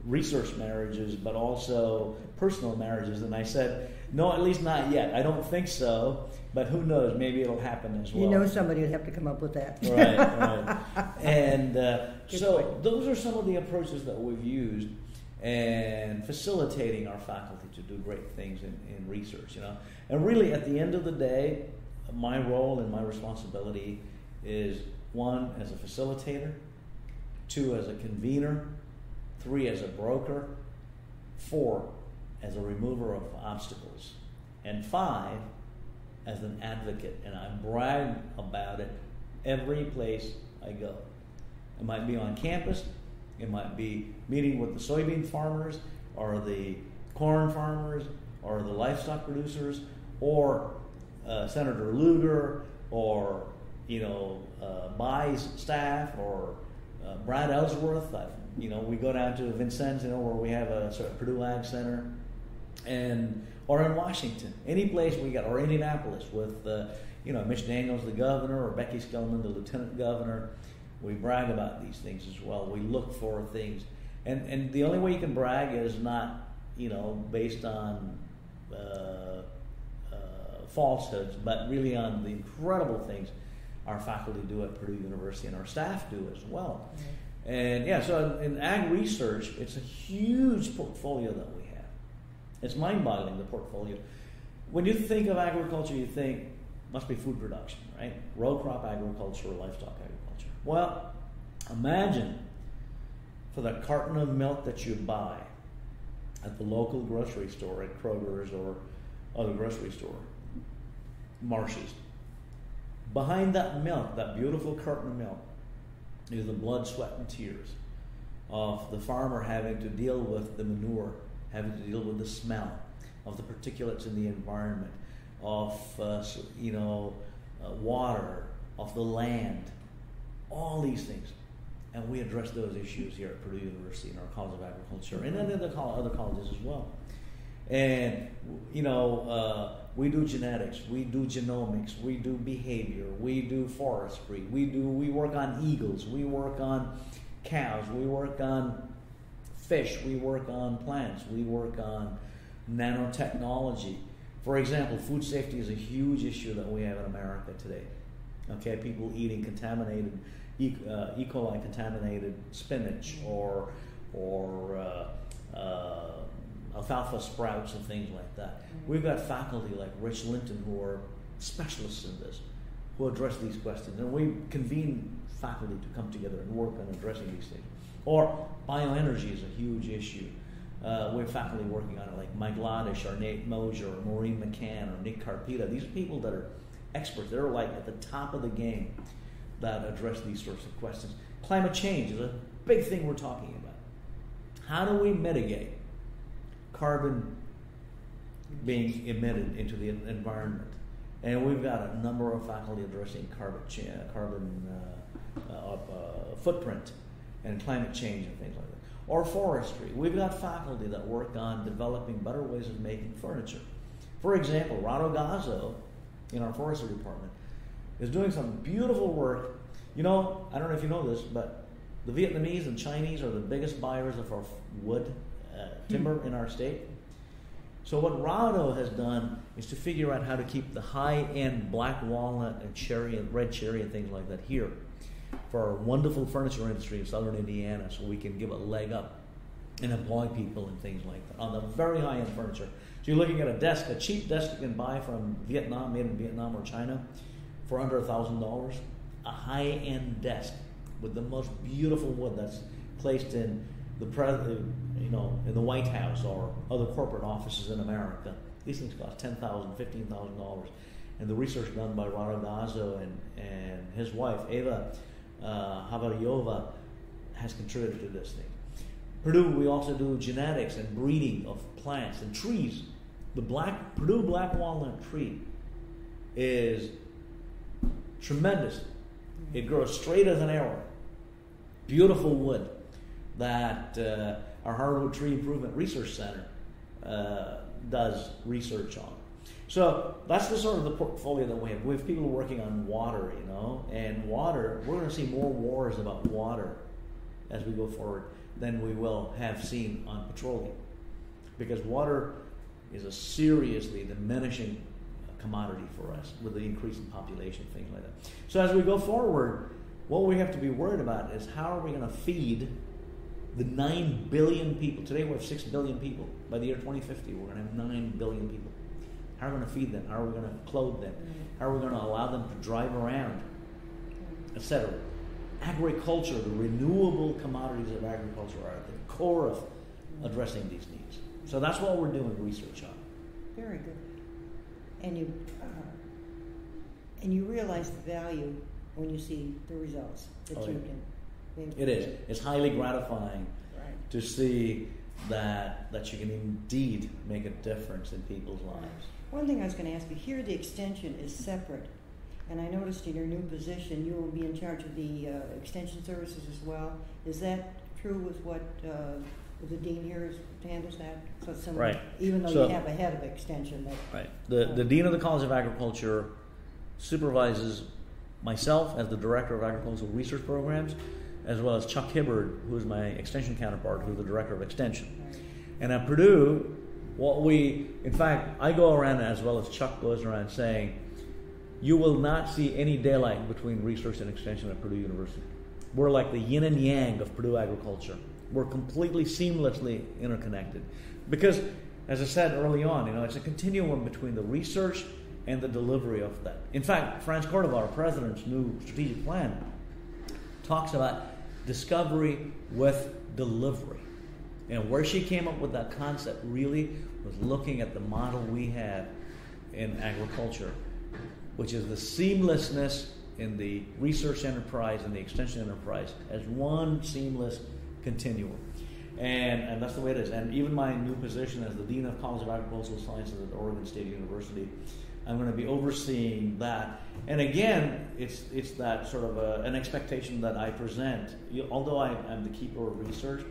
research marriages but also personal marriages, and I said no, at least not yet. I don't think so, but who knows? Maybe it'll happen as well. You know, somebody would have to come up with that. right, right. And uh, so point. those are some of the approaches that we've used and facilitating our faculty to do great things in, in research. You know, and really at the end of the day, my role and my responsibility is one as a facilitator, two as a convener, three as a broker, four as a remover of obstacles, and five as an advocate. And I brag about it every place I go. It might be on campus, it might be meeting with the soybean farmers or the corn farmers or the livestock producers or uh, Senator Lugar or you know uh, Bayh's staff or uh, Brad Ellsworth. I, you know, we go down to Vincennes, you know, where we have a sort of Purdue Ag Center, and or in Washington, any place we got, or Indianapolis with uh, you know Mitch Daniels, the governor, or Becky Skillman, the lieutenant governor. We brag about these things as well. We look for things, and and the only way you can brag is not you know based on uh, uh, falsehoods, but really on the incredible things our faculty do at Purdue University and our staff do as well. Mm-hmm. And yeah, so in, in ag research, it's a huge portfolio that we have. It's mind-boggling the portfolio. When you think of agriculture, you think must be food production, right? Row crop agriculture or livestock agriculture. Well, imagine for the carton of milk that you buy at the local grocery store, at Kroger's or other grocery store, Marsh's. Behind that milk, that beautiful carton of milk, is the blood, sweat, and tears of the farmer having to deal with the manure, having to deal with the smell of the particulates in the environment, of uh, you know uh, water, of the land, all these things, and we address those issues here at Purdue University in our College of Agriculture, and then the other colleges as well. And you know, uh, we do genetics, we do genomics, we do behavior, we do forestry, we do we work on eagles, we work on cows, we work on fish, we work on plants, we work on nanotechnology. For example, food safety is a huge issue that we have in America today. Okay, people eating contaminated E. Uh, e. coli contaminated spinach or or uh, uh, alfalfa sprouts and things like that. Mm-hmm. We've got faculty like Rich Linton who are specialists in this, who address these questions. And we convene faculty to come together and work on addressing these things. Or bioenergy is a huge issue. Uh, we have faculty working on it, like Mike Ladisch, or Nate Mosier, or Maureen McCann, or Nick Carpita. These are people that are experts. They're like at the top of the game that address these sorts of questions. Climate change is a big thing we're talking about. How do we mitigate carbon being emitted into the environment. And we've got a number of faculty addressing carbon, carbon uh, uh, uh, footprint and climate change and things like that. Or forestry. We've got faculty that work on developing better ways of making furniture. For example, Rado Gazo in our forestry department is doing some beautiful work. You know, I don't know if you know this, but the Vietnamese and Chinese are the biggest buyers of our wood uh, timber in our state. So what Rado has done is to figure out how to keep the high-end black walnut and cherry and red cherry and things like that here for our wonderful furniture industry in southern Indiana, so we can give a leg up and employ people and things like that on the very high-end furniture. So you're looking at a desk, a cheap desk you can buy from Vietnam, made in Vietnam or China, for under a thousand dollars. A high-end desk with the most beautiful wood that's placed in the president, you know, in the White House or other corporate offices in America. These things cost ten thousand, fifteen thousand dollars, and the research done by Rado Gazo and and his wife Eva uh, Haviarova has contributed to this thing. Purdue, we also do genetics and breeding of plants and trees. The black Purdue black walnut tree is tremendous. It grows straight as an arrow. Beautiful wood that uh, our Hardwood Tree Improvement Research Center uh, does research on. So that's the sort of the portfolio that we have. We have people working on water, you know, and water. We're going to see more wars about water as we go forward than we will have seen on petroleum, because water is a seriously diminishing commodity for us with the increase in population, things like that. So as we go forward, what we have to be worried about is how are we going to feed the 9 billion people. Today we have 6 billion people. By the year 2050, we're going to have 9 billion people. How are we going to feed them? How are we going to clothe them? How are we going to allow them to drive around, etc.? Agriculture, the renewable commodities of agriculture are at the core of addressing these needs. So that's what we're doing research on. Very good. And you uh, and you realize the value when you see the results that Oh, you yeah. can. It is. It's highly gratifying Right. to see that that you can indeed make a difference in people's lives. One thing I was going to ask you here, the extension is separate, and I noticed in your new position you will be in charge of the uh, extension services as well. Is that true with what uh, the dean here is, handles that? So Right. Even though So- you have a head of extension, that Right. The, the Dean of the College of Agriculture supervises myself as the Director of Agricultural Research Programs, as well as Chuck Hibberd, who is my Extension counterpart, who's the Director of Extension. And at Purdue, what we, in fact, I go around as well as Chuck goes around saying, you will not see any daylight between research and extension at Purdue University. We're like the yin and yang of Purdue agriculture. We're completely seamlessly interconnected. Because, as I said early on, you know, it's a continuum between the research and the delivery of that. In fact, France Córdova, our president's new strategic plan, talks about discovery with delivery. And where she came up with that concept really was looking at the model we have in agriculture, which is the seamlessness in the research enterprise and the extension enterprise as one seamless continuum. And, and that's the way it is. And even my new position as the Dean of College of Agricultural Sciences at Oregon State University, I'm going to be overseeing that. And again, it's, it's that sort of a, an expectation that I present. You, although I, I'm the keeper of research,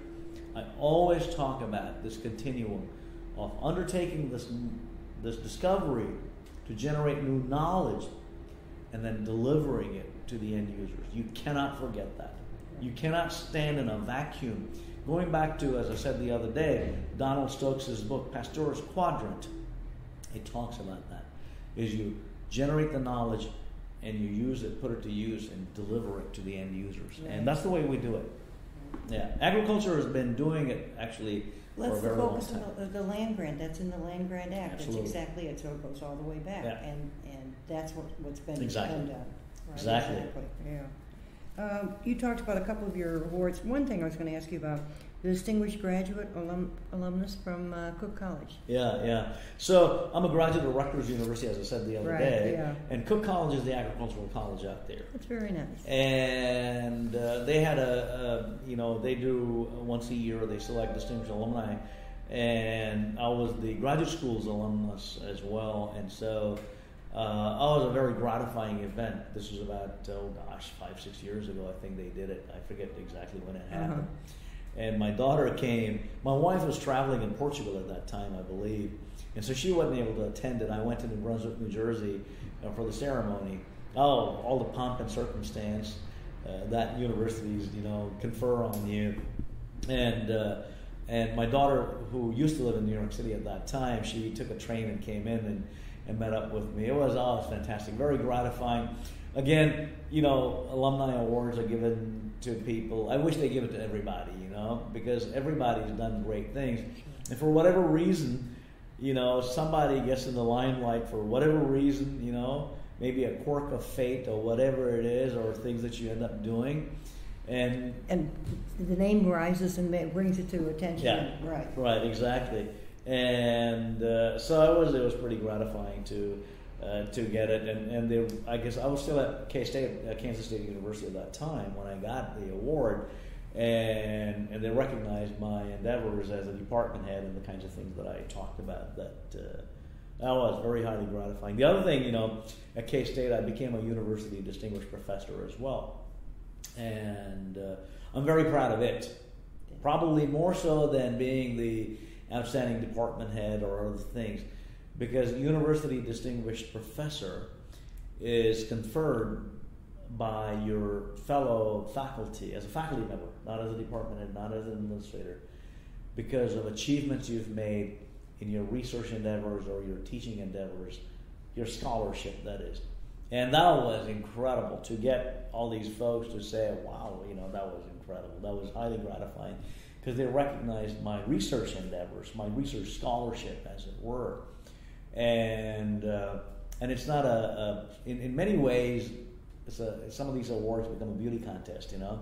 I always talk about this continuum of undertaking this, this discovery to generate new knowledge and then delivering it to the end users. You cannot forget that. You cannot stand in a vacuum. Going back to, as I said the other day, Donald Stokes' book, Pasteur's Quadrant, it talks about that. Is you generate the knowledge and you use it, put it to use, and deliver it to the end users. And that's the way we do it. Yeah, agriculture has been doing it actually for Let's a very long focus time. on the, the land grant. That's in the land grant act. Absolutely. That's exactly it. So it goes all the way back, Yeah. and and that's what what's been Exactly. done. Right, Exactly. Yeah. Um, you talked about a couple of your awards. One thing I was going to ask you about the distinguished graduate alum, alumnus from uh, Cook College. Yeah, yeah. So I'm a graduate of Rutgers University, as I said the other Right, day, yeah. and Cook College is the agricultural college out there. That's very nice. And uh, they had a, a, you know, they do once a year. They select distinguished alumni, and I was the graduate school's alumnus as well. And so, uh, oh, it was a very gratifying event. This was about oh gosh, five six years ago. I think they did it. I forget exactly when it happened. Uh-huh. And my daughter came. My wife was traveling in Portugal at that time, I believe, and so she wasn't able to attend it. I went to New Brunswick, New Jersey, uh, for the ceremony. Oh, all the pomp and circumstance uh, that universities, you know, confer on you. And uh, And my daughter, who used to live in New York City at that time, she took a train and came in and, and met up with me. It was always fantastic, very gratifying. Again, you know, alumni awards are given to people. I wish they give it to everybody, you know, because everybody's done great things. And for whatever reason, you know, somebody gets in the limelight for whatever reason, you know, maybe a quirk of fate or whatever it is, or things that you end up doing. And And the name rises and brings it to attention. Yeah. Right. Right, exactly. And uh, so it was it was pretty gratifying to uh, to get it. And and they, I guess I was still at K State, at Kansas State University at that time when I got the award, and and they recognized my endeavors as a department head and the kinds of things that I talked about. That uh, that was very highly gratifying. The other thing, you know, at K State, I became a university distinguished professor as well, and uh, I'm very proud of it. Probably more so than being the outstanding department head or other things, because university distinguished professor is conferred by your fellow faculty as a faculty member, not as a department head, not as an administrator, because of achievements you've made in your research endeavors or your teaching endeavors, your scholarship, that is. And that was incredible to get all these folks to say, wow, you know, that was incredible. That was highly gratifying because they recognized my research endeavors, my research scholarship, as it were. And, uh, and it's not a, a in, in many ways, it's a, some of these awards become a beauty contest, you know.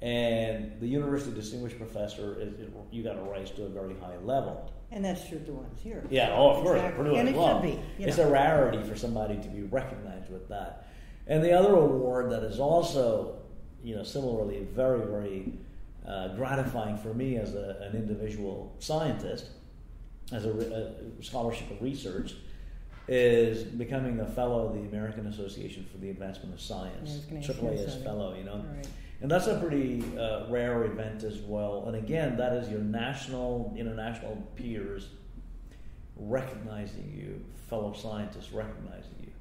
And the university distinguished professor, is, you got to rise to a very high level. And that's true the ones here. Yeah, oh, of course, Exactly. Purdue And as it well. should be. you It's know. a rarity for somebody to be recognized with that. And the other award that is also, you know, similarly very, very uh, gratifying for me as a, an individual scientist, as a, a scholarship of research, is becoming a fellow of the American Association for the Advancement of Science, was gonna ask you AAAS fellow, you know. Right. And that's a pretty uh, rare event as well. And again, that is your national, international peers recognizing you, fellow scientists recognizing you.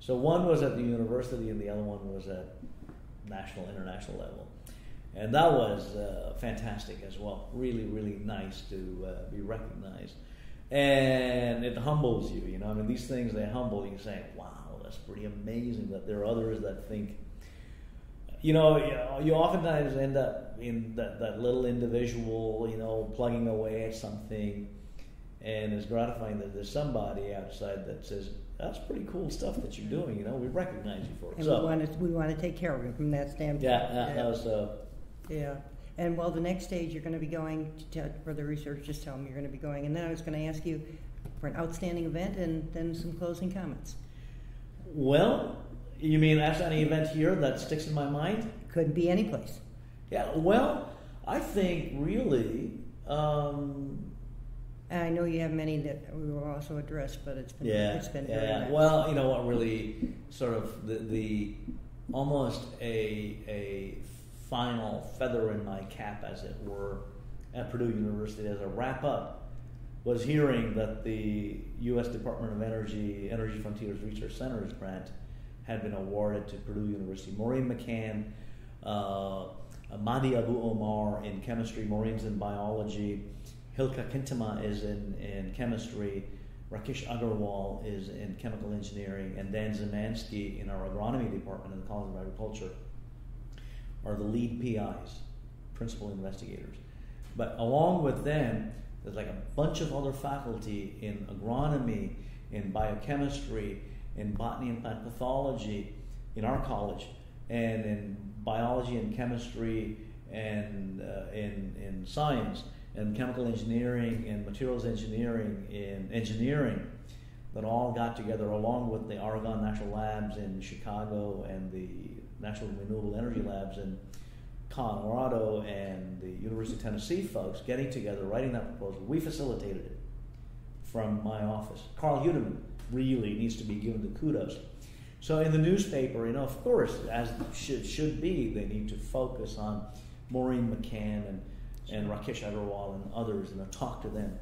So one was at the university, and the other one was at national, international level. And that was uh, fantastic as well. Really, really nice to uh, be recognized. And it humbles you, you know. I mean, these things, they humble you, saying, wow, that's pretty amazing that there are others that think you know, you you oftentimes end up in that, that little individual, you know, plugging away at something, and it's gratifying that there's somebody outside that says, "That's pretty cool stuff that you're doing." You know, we recognize you for it. And so, we want to we want to take care of you from that standpoint. yeah, yeah, that was, uh, Yeah. And well, the next stage you're going to be going to tell, for the research. Just tell them you're going to be going, and then I was going to ask you for an outstanding event and then some closing comments. well, you mean that's any event here that sticks in my mind? Couldn't be any place. Yeah, well, I think really. Um, I know you have many that we will also address, but it's been Yeah, it's been yeah. nice. Well, you know what really sort of the, the almost a a final feather in my cap, as it were, at Purdue University as a wrap up was hearing that the U.S. Department of Energy Energy Frontiers Research Centers grant had been awarded to Purdue University. Maureen McCann, uh, Mahdi Abu Omar in chemistry, Maureen's in biology, Hilkka Kenttämaa is in, in chemistry, Rakesh Agrawal is in chemical engineering, and Dan Szymanski in our agronomy department in the College of Agriculture are the lead PIs, principal investigators. But along with them, there's like a bunch of other faculty in agronomy, in biochemistry, in botany and plant pathology in our college, and in biology and chemistry, and uh, in, in science, and chemical engineering, and materials engineering, in engineering, that all got together along with the Argonne National Labs in Chicago and the National Renewable Energy Labs in Colorado and the University of Tennessee folks getting together, writing that proposal. We facilitated it from my office. Carl Hudeman really needs to be given the kudos. So in the newspaper, you know, of course, as should should be, they need to focus on Maureen McCann and, and Rakesh Agrawal and others and talk to them.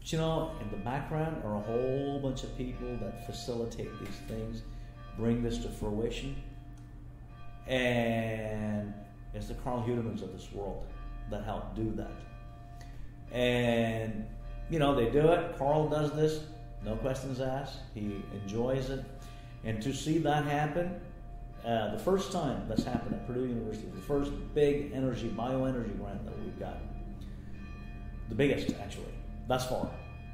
But you know, in the background are a whole bunch of people that facilitate these things, bring this to fruition. And it's the Carl Hudemans of this world that help do that. And you know they do it. Carl does this, no questions asked. He enjoys it, and to see that happen. Uh, the first time that's happened at Purdue University, the first big energy, bioenergy grant that we've got, the biggest actually, thus far.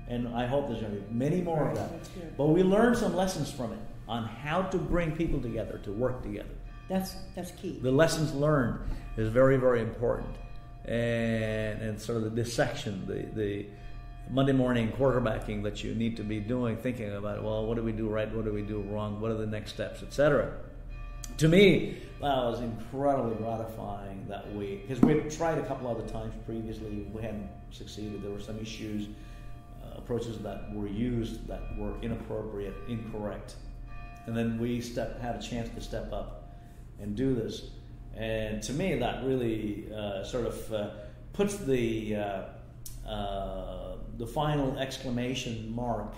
And I hope there's going to be many more Right, of that. But we learned some lessons from it on how to bring people together to work together. That's, that's key. The lessons learned is very, very important. And, and sort of the dissection, the, the Monday morning quarterbacking that you need to be doing, thinking about, well, what do we do right? What do we do wrong? What are the next steps, etc. To me, that was incredibly gratifying that we, because we tried a couple other times previously, we hadn't succeeded. There were some issues, uh, approaches that were used that were inappropriate, incorrect, and then we step, had a chance to step up and do this. And to me, that really uh, sort of uh, puts the uh, uh, the final exclamation mark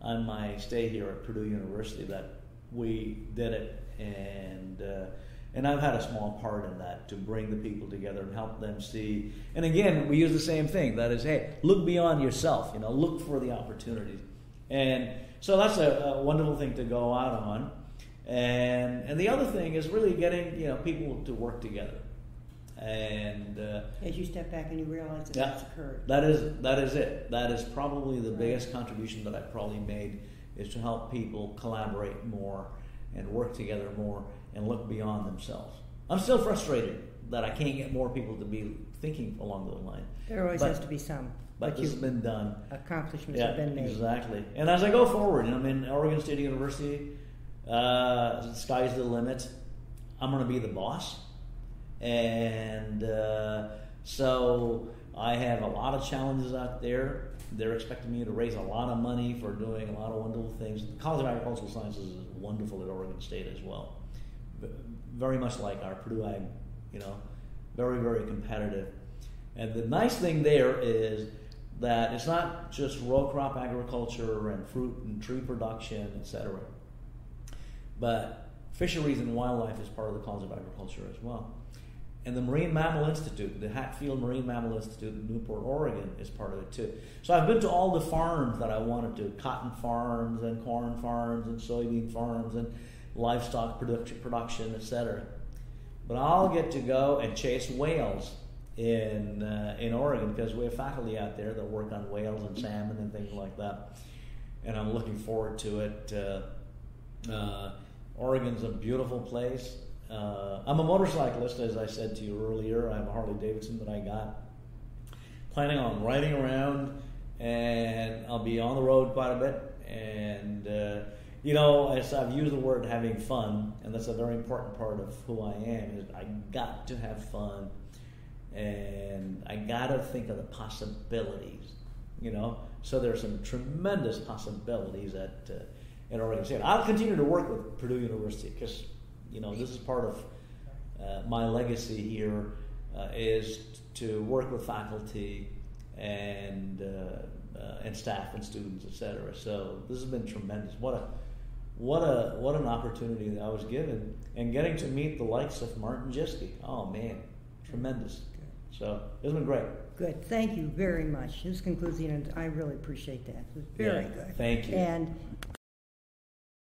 on my stay here at Purdue University that we did it, and uh, and I've had a small part in that to bring the people together and help them see. And again, we use the same thing. That is, hey, look beyond yourself. You know, look for the opportunities. And so that's a, a wonderful thing to go out on. And and the other thing is really getting you know people to work together. And uh, As you step back and you realize that Yeah. that's occurred. that is that is it. That is probably the biggest contribution that I probably made is to help people collaborate more and work together more and look beyond themselves. I'm still frustrated that I can't get more people to be thinking along those lines. There always But- has to be some. But this has been done. accomplishments Yeah, have been made. exactly. And as I go forward, you know, I'm in Oregon State University. Uh, the sky's the limit. I'm going to be the boss, and uh, so I have a lot of challenges out there. They're expecting me to raise a lot of money for doing a lot of wonderful things. The College of Agricultural Sciences is wonderful at Oregon State as well. Very much like our Purdue Ag, you know, very very competitive. And the nice thing there is that it's not just row crop agriculture and fruit and tree production, etc. But fisheries and wildlife is part of the College of Agriculture as well. And the Marine Mammal Institute, the Hatfield Marine Mammal Institute in Newport, Oregon, is part of it too. So I've been to all the farms that I wanted to cotton farms and corn farms and soybean farms and livestock production, production etc. But I'll get to go and chase whales in uh, in Oregon because we have faculty out there that work on whales and salmon and things like that, and I'm looking forward to it. Uh, uh, Oregon's a beautiful place. Uh, I'm a motorcyclist, as I said to you earlier. I have a Harley Davidson that I got. Planning on riding around, and I'll be on the road quite a bit. And uh, you know, as I've used the word having fun, and that's a very important part of who I am. Is I got to have fun, and I got to think of the possibilities. You know, so there's some tremendous possibilities at uh, Oregon State. I'll continue to work with Purdue University because you know this is part of uh, my legacy here uh, is to work with faculty and uh, uh, and staff and students, etc. So this has been tremendous. What a what a what an opportunity that I was given, and getting to meet the likes of Martin Jischke. Oh man, tremendous. So it's been great. Good. Thank you very much. This concludes the end. I really appreciate that. It was very Yeah, good. thank you. And